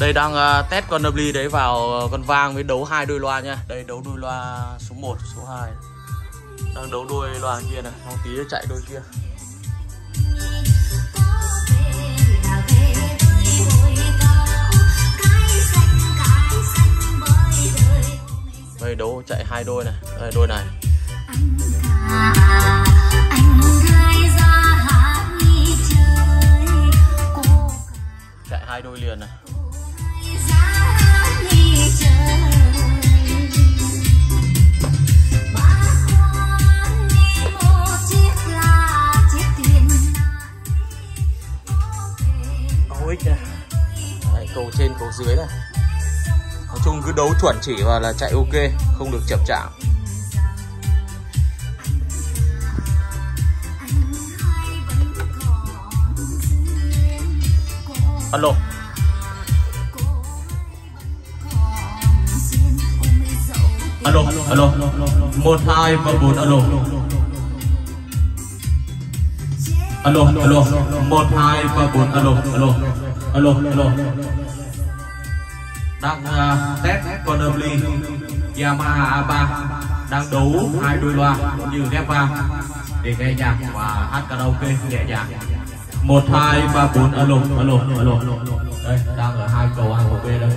Đây đang uh, test con Nobly đấy vào con vang với đấu hai đôi loa nha. Đây đấu đôi loa số 1, số 2. Đang đấu đôi loa kia này, không tí chạy đôi kia. Đây đấu chạy hai đôi này, đây đôi này. Chạy hai đôi liền này. Ích này Đấy, cầu trên cầu dưới này. Nói chung cứ đấu chuẩn chỉ và là chạy ok không được chậm chạm. Alo. Alo alo một hai và bốn alo alo alo. Một hai và bốn alo alo alo alo. Đang uh, test con Yamaha A3 đang đấu hai đôi loa cũng như ghép vang để nghe nhạc và hát karaoke nhẹ nhàng. Một hai ba bốn. Alo alo alo. Đây đang ở hai cầu A của B đây.